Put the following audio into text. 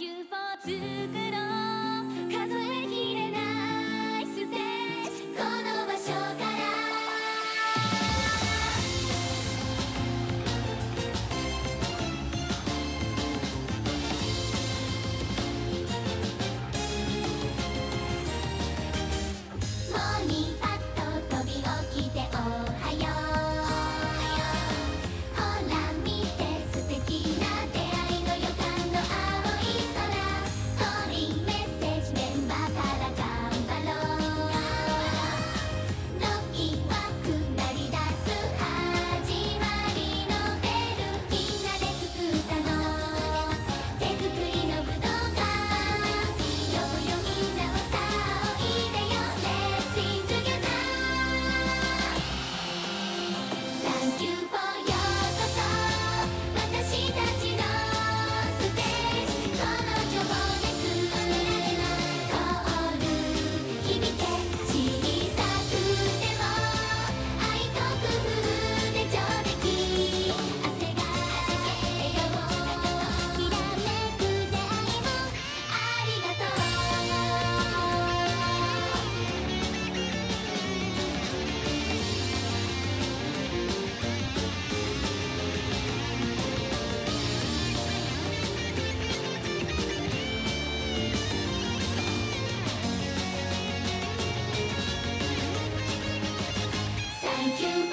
Thank you for 作 you